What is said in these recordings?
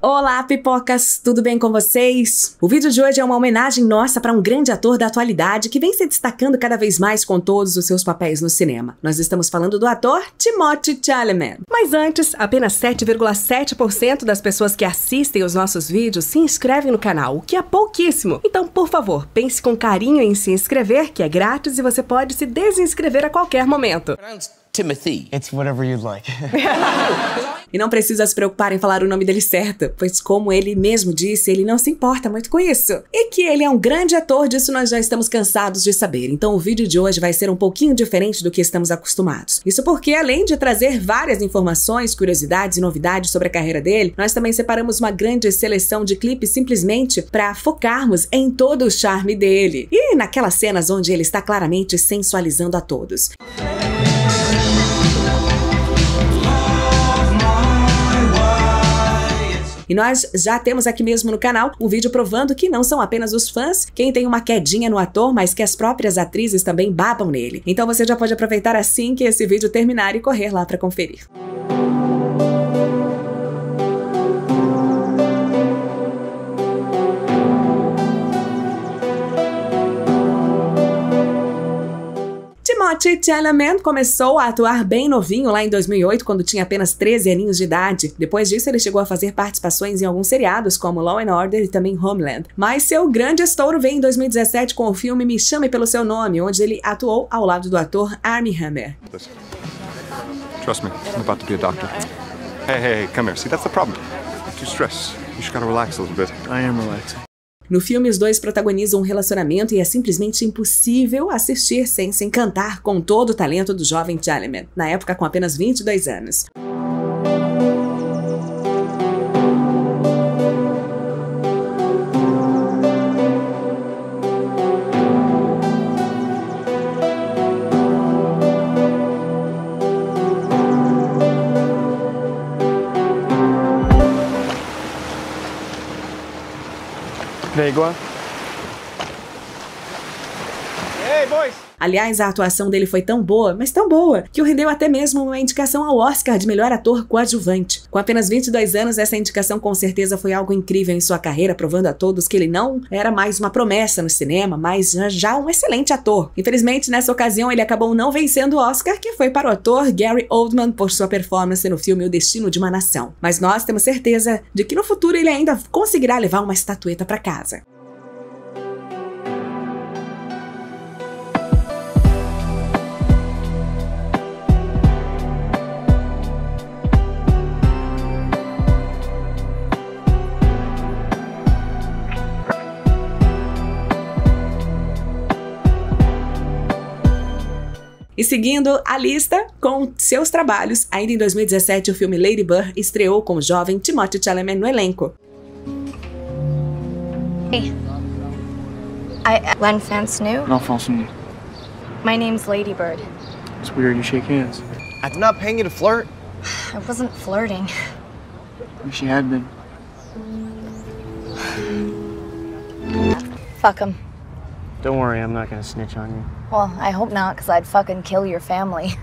Olá, pipocas! Tudo bem com vocês? O vídeo de hoje é uma homenagem nossa para um grande ator da atualidade que vem se destacando cada vez mais com todos os seus papéis no cinema. Nós estamos falando do ator Timothée Chalamet. Mas antes, apenas 7,7% das pessoas que assistem os nossos vídeos se inscrevem no canal, o que é pouquíssimo. Então, por favor, pense com carinho em se inscrever, que é grátis e você pode se desinscrever a qualquer momento. Timothy. It's whatever you'd like. E não precisa se preocupar em falar o nome dele certo, pois, como ele mesmo disse, ele não se importa muito com isso. E que ele é um grande ator, disso nós já estamos cansados de saber. Então, o vídeo de hoje vai ser um pouquinho diferente do que estamos acostumados. Isso porque, além de trazer várias informações, curiosidades e novidades sobre a carreira dele, nós também separamos uma grande seleção de clipes simplesmente para focarmos em todo o charme dele. E naquelas cenas onde ele está claramente sensualizando a todos. E nós já temos aqui mesmo no canal um vídeo provando que não são apenas os fãs quem tem uma quedinha no ator, mas que as próprias atrizes também babam nele. Então você já pode aproveitar assim que esse vídeo terminar e correr lá para conferir. Timothée Chalamet começou a atuar bem novinho lá em 2008, quando tinha apenas 13 aninhos de idade. Depois disso, ele chegou a fazer participações em alguns seriados, como Law and Order e também Homeland. Mas seu grande estouro veio em 2017 com o filme Me Chame Pelo Seu Nome, onde ele atuou ao lado do ator Armie Hammer. Trust me, I'm about to be a doctor. Hey, hey, hey, come here. See, that's the problem. Too stressed. You just gotta relax a little bit. I am relaxing. No filme, os dois protagonizam um relacionamento e é simplesmente impossível assistir sem se encantar com todo o talento do jovem Chalamet, na época com apenas 22 anos. There you go. Hey, boys! Aliás, a atuação dele foi tão boa, mas tão boa, que o rendeu até mesmo uma indicação ao Oscar de melhor ator coadjuvante. Com apenas 22 anos, essa indicação com certeza foi algo incrível em sua carreira, provando a todos que ele não era mais uma promessa no cinema, mas já um excelente ator. Infelizmente, nessa ocasião, ele acabou não vencendo o Oscar, que foi para o ator Gary Oldman por sua performance no filme O Destino de uma Nação. Mas nós temos certeza de que no futuro ele ainda conseguirá levar uma estatueta para casa. E seguindo a lista com seus trabalhos, ainda em 2017 o filme Lady Bird estreou com o jovem Timothée Chalamet no elenco. Hey. I, Len France new. Not false you. My name's Lady Bird. It's weird you shake hands. I'm not paying you to flirt. I wasn't flirting. Wish you had been. Fuck him. Don't worry, I'm not gonna snitch on you. Well, I hope not, because I'd fucking kill your family.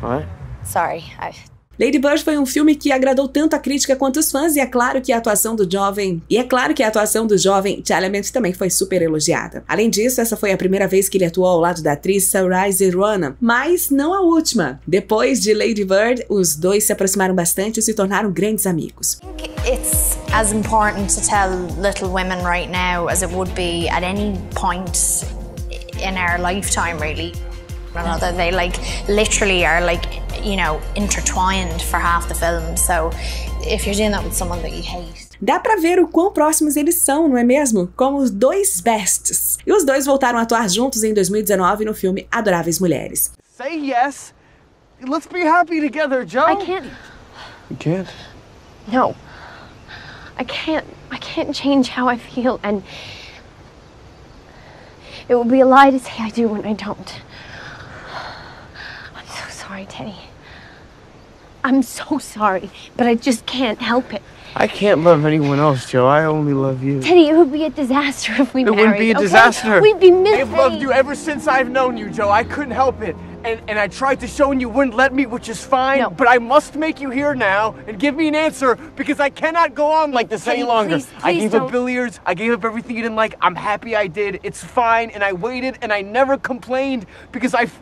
What? Sorry. I... Lady Bird foi um filme que agradou tanto a crítica quanto os fãs e é claro que a atuação do jovem e é claro que a atuação do jovem Chalamet também foi super elogiada. Além disso, essa foi a primeira vez que ele atuou ao lado da atriz Saoirse Ronan, mas não a última. Depois de Lady Bird, os dois se aproximaram bastante e se tornaram grandes amigos. It's as important to tell little women right now as it would be at any point in our lifetime, really. Another, they like literally are like you know intertwined for half the film. So if you're doing that with someone that you hate. Dá pra ver o quão próximos eles são, não é mesmo? Como os dois bestes. E os dois voltaram a atuar juntos em 2019 no filme Adoráveis Mulheres. Say yes. Let's be happy together, Joe. I can't. You can't. No. I can't. I can't change how I feel, and it would be a lie to say I do when I don't. I'm so sorry, Teddy. I'm so sorry, but I just can't help it. I can't love anyone else, Joe. I only love you. Teddy, it would be a disaster if we It married. wouldn't be a okay? disaster. We'd be miserable. I've loved you ever since I've known you, Joe. I couldn't help it. And, and I tried to show and you wouldn't let me, which is fine. No. But I must make you here now and give me an answer because I cannot go on like this any longer. please, I gave don't. up billiards. I gave up everything you didn't like. I'm happy I did. It's fine, and I waited, and I never complained because I, f-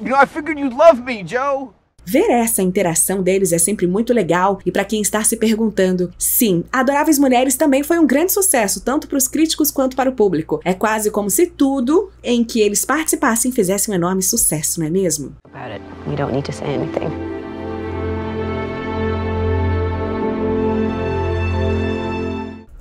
you know, I figured you'd love me, Joe. Ver essa interação deles é sempre muito legal e para quem está se perguntando, sim, Adoráveis Mulheres também foi um grande sucesso, tanto para os críticos quanto para o público. É quase como se tudo em que eles participassem fizesse um enorme sucesso, não é mesmo? about it. Don't need to say anything.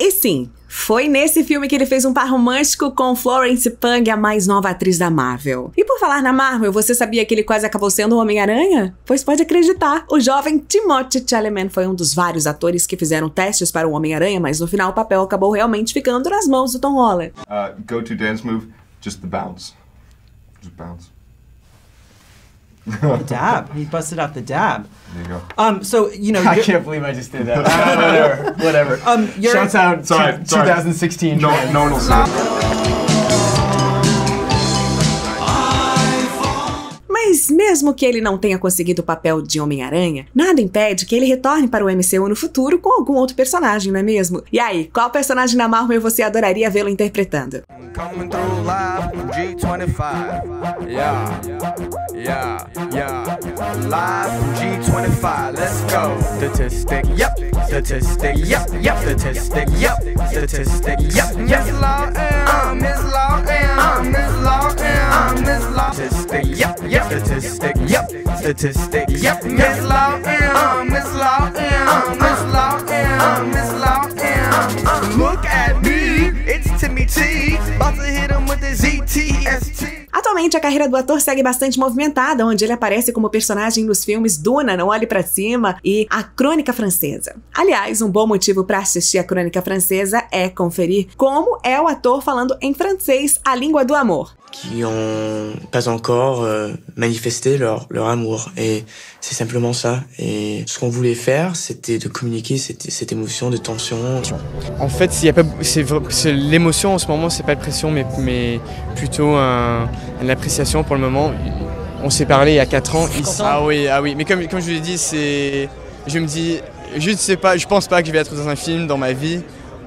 E sim, foi nesse filme que ele fez um par romântico com Florence Pugh, a mais nova atriz da Marvel. E por falar na Marvel, você sabia que ele quase acabou sendo o Homem-Aranha? Pois pode acreditar, o jovem Timothée Chalamet foi um dos vários atores que fizeram testes para o Homem-Aranha, mas no final o papel acabou realmente ficando nas mãos do Tom Holland. Uh, go to dance move, just the bounce. Just bounce. Dab. He busted out the dab. There you go. Um, so you know, I can't believe I just did that. whatever, whatever. Um, Shouts out Sorry, to sorry. 2016. No, no one will see. Mas mesmo que ele não tenha conseguido o papel de Homem-Aranha, nada impede que ele retorne para o MCU no futuro com algum outro personagem, não é mesmo? E aí, qual personagem da Marvel você adoraria vê-lo interpretando? Coming through live from G25. Yeah, yeah, yeah. Live from G25. Let's go. Statistic, yep. Statistic, yep, yep. Statistic, yep. Statistic, yep. Miss Law and uh. Miss Law and uh. Miss Law and uh. Miss Law. Statistic, yep, yep. Statistic, yep. Statistic, yep. Miss Law and Atualmente, a carreira do ator segue bastante movimentada, onde ele aparece como personagem nos filmes Duna, Não Olhe Pra Cima e A Crônica Francesa. Aliás, um bom motivo para assistir A Crônica Francesa é conferir como é o ator falando em francês a língua do amor. Qui ont pas encore euh, manifesté leur, leur amour. Et c'est simplement ça. Et ce qu'on voulait faire, c'était de communiquer cette, cette émotion de tension. En fait, s'il y a pas, c'est, vra- c'est l'émotion en ce moment, c'est pas de pression, mais, mais plutôt un, une appréciation pour le moment. On s'est parlé il y a 4 ans. il- ah oui, ah oui. Mais comme, comme je vous l'ai dit, c'est, je me dis, je ne sais pas, je pense pas que je vais être dans un film dans ma vie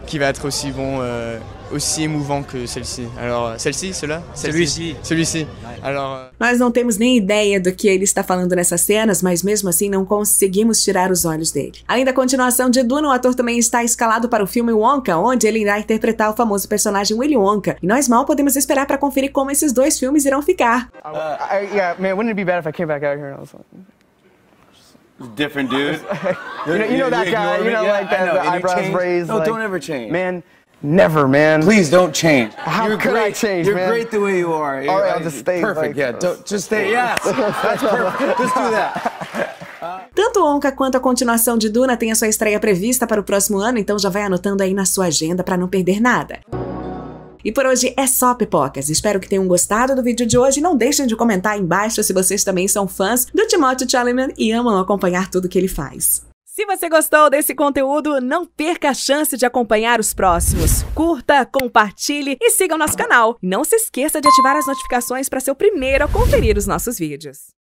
qui va être aussi bon, euh, aussi émouvant que celle-ci. Alors, celle-ci, cela, Celui-ci. celui-ci. Alors. euh, Nós não temos nem ideia do que ele está falando nessas cenas, mas mesmo assim não conseguimos tirar os olhos dele. Além da continuação de Duna, o ator também está escalado para o filme Wonka, onde ele irá interpretar o famoso personagem Willy Wonka. E nós mal podemos esperar para conferir como esses dois filmes irão ficar. Uh, I, yeah, man, wouldn't it be bad if I came back out here and I was like, Different dude. you know, you know that guy, you know, like that, the eyebrows raised. No, like, don't ever change. Man, never, man. Please don't change. How You're could I great. change, You're man? great the way you are. All right, I'll I- just stay Perfect. like yeah. this. Don't just stay. Yes. That's perfect. Just do that. Tanto Wonka quanto a continuação de Duna tem a sua estreia prevista para o próximo ano, então já vai anotando aí na sua agenda para não perder nada. E por hoje é só pipocas. Espero que tenham gostado do vídeo de hoje. Não deixem de comentar aí embaixo se vocês também são fãs do Timothée Chalamet e amam acompanhar tudo que ele faz. Se você gostou desse conteúdo, não perca a chance de acompanhar os próximos. Curta, compartilhe e siga o nosso canal. Não se esqueça de ativar as notificações para ser o primeiro a conferir os nossos vídeos.